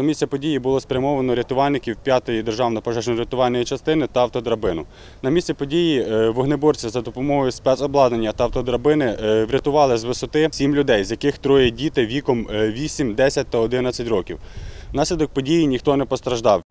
До місця події було спрямовано рятувальників 5-ї державної пожежно-рятувальної частини та автодрабину. На місці події е, вогнеборці за допомогою спецобладнання та автодрабини е, врятували з висоти 7 людей, з яких троє діти віком е, 8, 10 та 11 років. Внаслідок події ніхто не постраждав.